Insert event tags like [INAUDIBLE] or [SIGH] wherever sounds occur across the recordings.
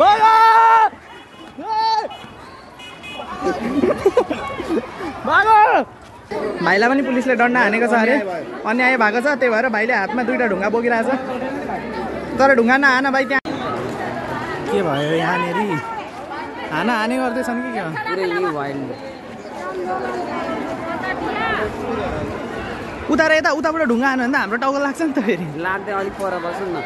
भागो भागो भाइलाई पनि पुलिसले डन्डा हानेको छ अरे। अन्याय भएको छ त्यही भएर भाइले हातमा दुईवटा ढुङ्गा बोकिरहेछ। तर ढुङ्गा नहान भाइ त्यहाँ। के भयो यहाँनिर? हाना हाने गर्दैछन् कि उता र यता उताबाट ढुङ्गा हान्यो भने त हाम्रो टाउको लाग्छ नि त फेरि। लाग्दै अलिक पर बस्नु न।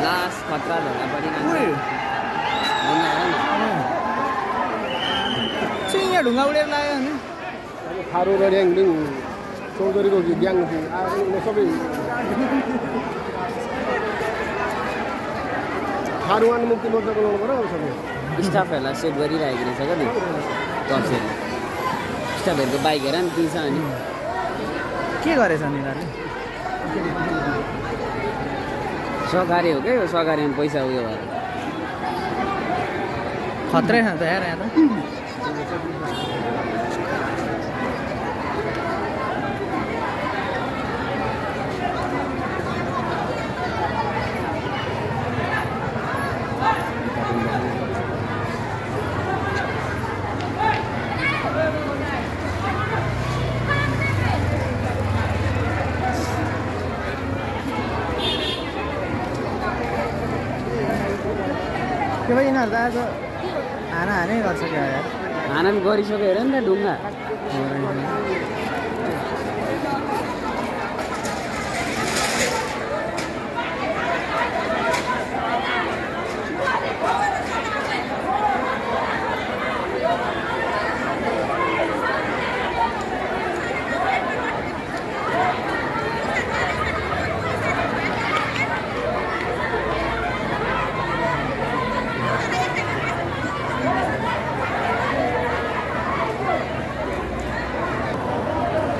लास्ट खतरा झगडा परिरहन्छ चाहिँ यहाँ ढुङ्गा उडेर लाग्यो भने थारू र ऱ्याङलिङ चौधरीको ग्याङ आएर सबै थारूवान मुक्ति मोर्चा बनाउनु पऱ्यो अब सबै स्टाफहरूलाई सेट गरिरहेको रहेछ क्या नि कप्सेल स्टाफहरूको बाइक हेर नि दिन्छ अनि के गरेछ नि यिनीहरूले सघारे हो क्या सघारेमा पैसा उयो भएर? खत्रै छ त यहाँ त यिनीहरू त आज हाना हानै गर्छ क्या यार हाना गरिसक्यो हेर नि त ढुङ्गा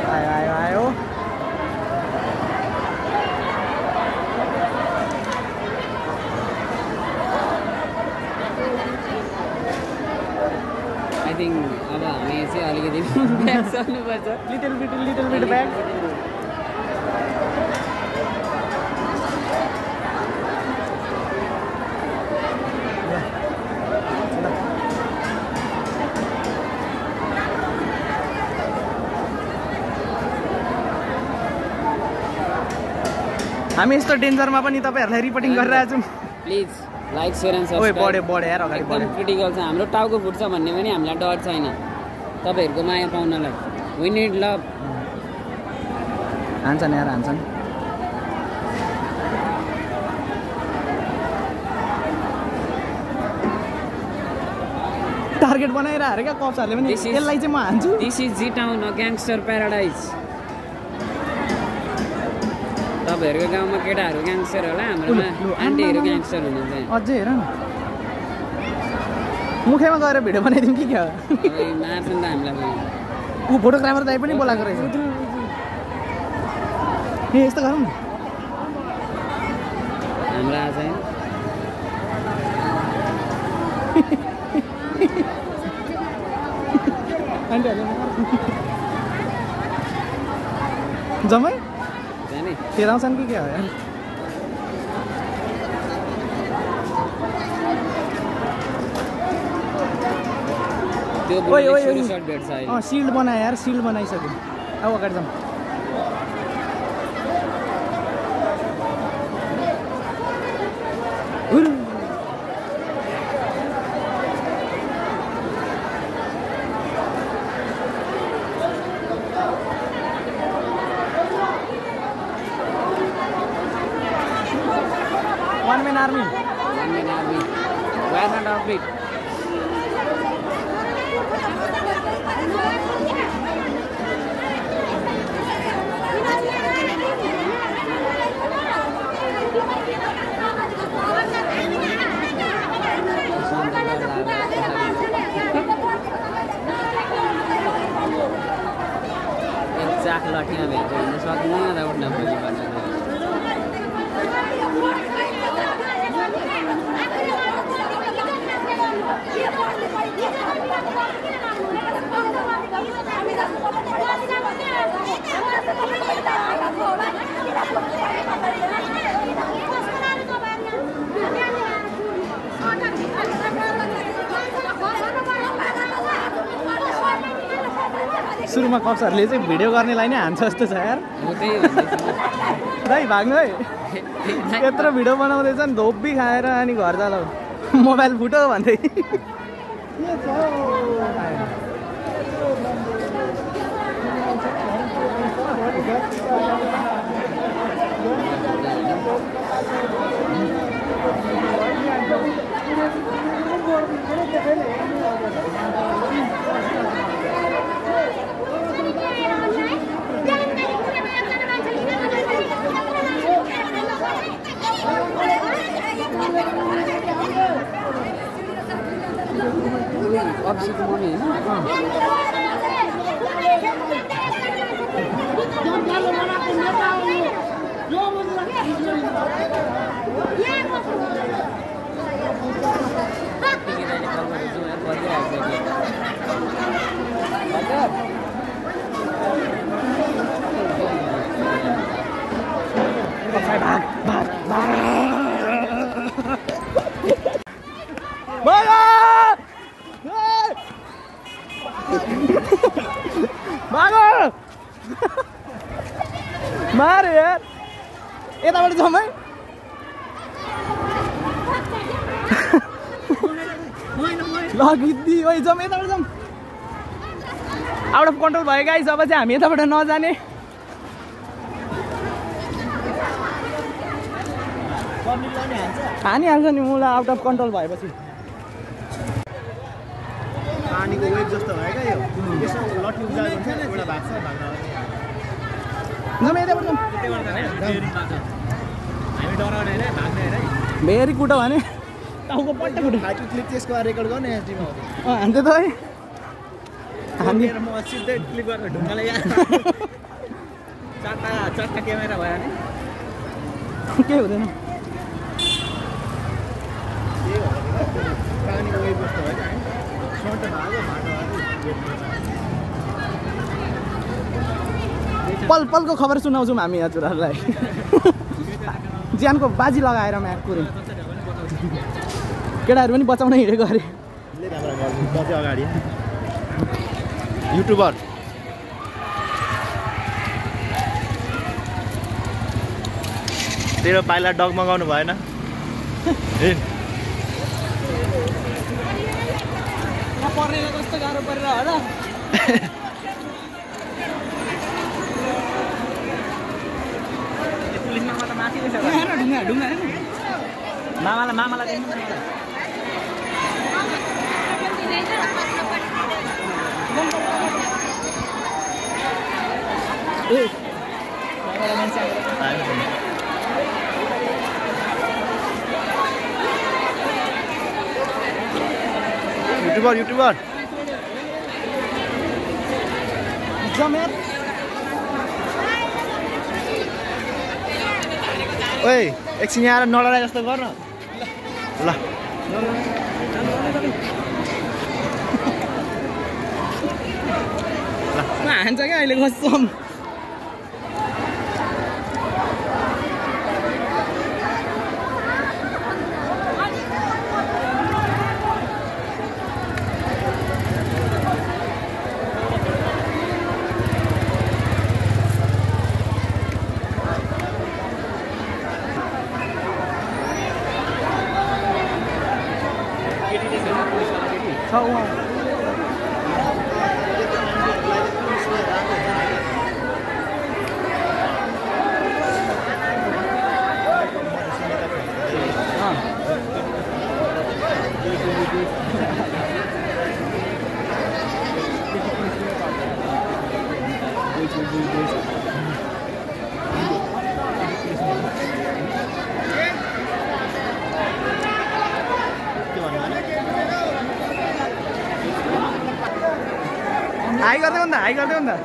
आयो आयो आयो आई थिङ्क अब हामी चाहिँ अलिकति ब्याग चल्नुपर्छ लिटल बिट लिटल बिट हामी यस्तो डेन्जरमा पनि तपाईँहरूलाई रिपोर्टिङ गरिरहेको छौँ। प्लिज लाइक सेयर एन्ड ओए बढ्यो सब्सक्राइब बढ्यो यार अगाडि बढ्यो। क्रिटिकल छ। हाम्रो टाउको फुट्छ भन्ने पनि हामीलाई डर छैन। तपाईँहरूको माया पाउनलाई। वी निड लभ हान्छन् यार हान्छन् टार्गेट बनाएर हारे क्या कप्सहरूले पनि? यसलाई चाहिँ म हान्छु। This is G town a gangster paradise तपाईँहरूको गाउँमा केटाहरू ग्याङ्स्टर होला हाम्रोमा आन्टीहरू। ग्याङ्स्टर हुनुहुन्छ। अझै हेर न। मुखैमा गएर भिडियो बनाइदिउँ कि क्या? मार्छ नि त हामीलाई। ऊ फोटोग्राफर दाइ पनि बोलाएको रहेछ। ए यस्तो गरौँ न। हाम्रो आज है। जम्मै? जाने तेराउँछन् कि क्या? हो यार त्यो ओइ, ओइ, बुढाले ओइ। सर्ट भेट्छ अहिले अँ सिल्ड बनायो यार सिल्ड बनाइसक्यो। अब अगाडि जाउँ चाख लठीमा भेट्यो भने सक्दैन त उठ्न भोलि भन्नु सुरुमा कप्सहरूले चाहिँ भिडियो गर्नेलाई नै हान्छ जस्तो छ यार। दाइ भाग्नु है। [LAUGHS] यत्रो भिडियो बनाउँदैछ नि धोपी खाएर अनि घर जाला [LAUGHS] मोबाइल फुटो भन्दै। [LAUGHS] भागो मार यार यताबाट जाउँ है ल गिद्दी ओइ जाउँ यताबाट जाउँ आउट अफ कन्ट्रोल भयो गाइस अब चाहिँ हामी यताबाट नजाने हानिहाल्छ नि मलाई आउट अफ कन्ट्रोल भएपछि। पानीको जस्तो भयो क्या यो। यसो लट्ठी हुन्छ नि एउटा भाग्ने भेरी कुटो भने। टाउको पट्ट कुटो त्यसको रेकर्ड गर्ने एसडीमा अँ हान्थ्यो त है। हामी म सिधै क्लिक गरेर ढुङ्गाले चारवटा चारवटा क्यामेरा भयो भने के हुँदैन त्यही भयो क्या सर्ट पल पलको खबर सुनाउँछौँ हामी हजुरहरूलाई। ज्यानको बाजी लगाएर म्याच कुरो। केटाहरू पनि बचाउन हिँडेको अरे। अगाडि युट्युबर। तेरो पाइला डग मगाउनु भएन। पर्नेको कस्तो गाह्रो परेर होला मामालाई मामालाई दिनु युट्युबर युट्युबर ओए एकछिन यहाँ आएर नडराए जस्तो गर न ल हान्छ क्या अहिले कसम छ उहाँ हाई गर्दै नि त।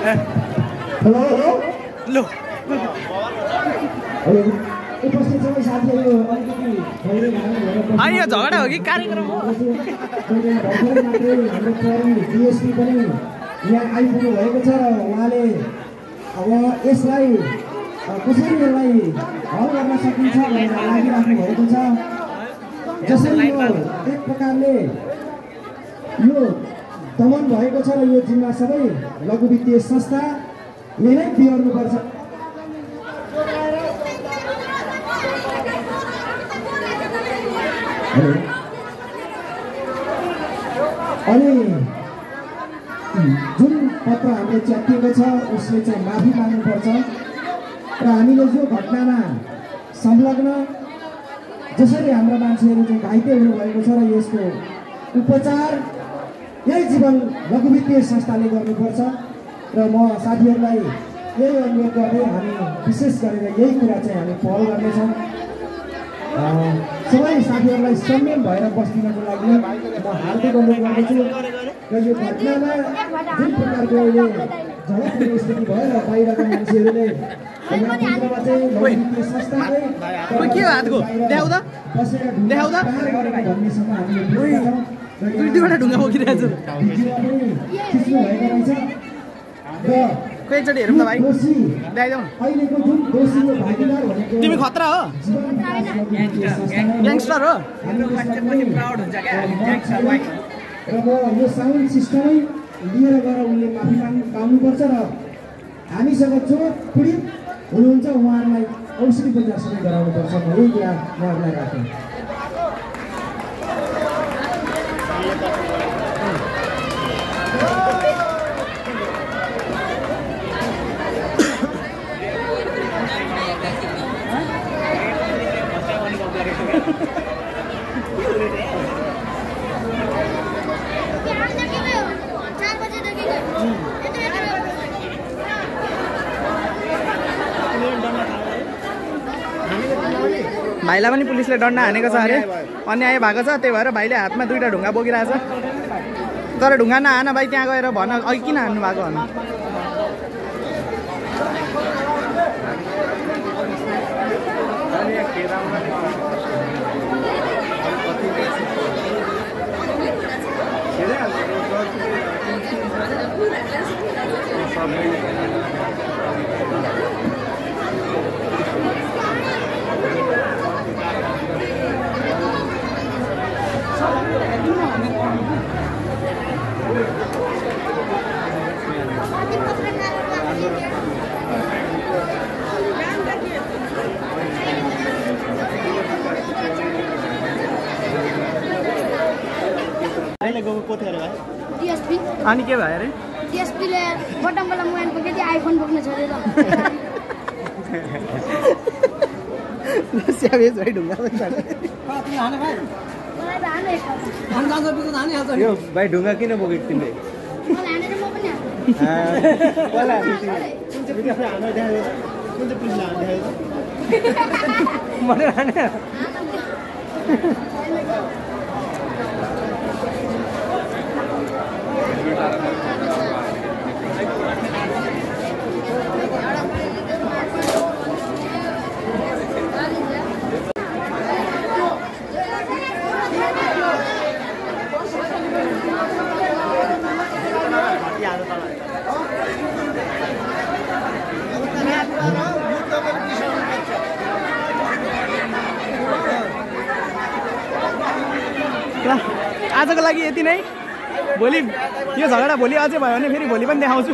हेलो हेलो उपस्थित सबै साथीहरू अलिकति। होइन झगडा हो कि कार्यक्रम हो हाम्रो डिएसपी पनि यहाँ आइपुग्नु भएको छ र उहाँले अब यसलाई कसरी यसलाई हल गर्न सकिन्छ भनेर लागिराख्नु भएको छ जसरी यो एक प्रकारले यो दमन भएको छ र यो जिम्मा सबै लघु वित्तीय संस्थाले नै बिहोर्नुपर्छ। अनि जुन पत्र हामीले च्यातिएको छ उसले चाहिँ माफी माग्नुपर्छ। र हामीले यो घटनामा संलग्न जसरी हाम्रा मान्छेहरू चाहिँ घाइते हुनुभएको छ र यसको उपचार यही जीवन लघु वित्तीय संस्थाले गर्नुपर्छ र म साथीहरूलाई यही अनुरोध गर्दै हामी विशेष गरेर यही कुरा चाहिँ हामी पहल गर्नेछौँ। सबै साथीहरूलाई संयम भएर बस्दिनको लागि म हार्दिक अनुरोध गर्दछु र यो घटनामा जुन प्रकारको अहिले हुने स्थिति भयो र बाहिरका मान्छेहरूले चाहिँ। बसेर भन्नेसम्म हामीले दुई दुईवटा ढुङ्गा बोकिरहेको छु एकचोटि हेरौँ त भाइ भनेको तिमी खतरा हो। ग्याङ्स्टर हो र म यो साउन्ड सिस्टमै लिएर गएर उसले माफी माग पाउनुपर्छ र हामीसँग जो पीडित हुनुहुन्छ उहाँहरूलाई औषधि उपचार सबै गराउनुपर्छ यही कुरा उहाँहरूलाई राखेँ चार बजेदेखि यत्रो यत्रो भाइलाई पनि पुलिसले डन्ड हानेको छ अरे। अन्याय भएको छ त्यही भएर भाइले हातमा दुईवटा ढुङ्गा बोकिरहेछ। तर ढुङ्गा नहान भाइ त्यहाँ गएर भन अघि किन हान्नु भएको भन डिएसपी अनि के भयो अरे? डिएसपीले बटम बटम मोबाइल आइफोन बोक्न छोडेर। भाइ ढुङ्गा। यो भाइ किन बोकेको तिमीले? मलाई हानेर [LAUGHS] [LAUGHS] म पनि हान्छु। कसलाई हान्नु तिमीले? कुन चाहिँ पुलिसले हान्नु देखाएको छ? मैले हाने ल आजको लागि यति नै। भोलि यो झगडा भोलि अझै भयो भने फेरि भोलि पनि देखाउँछु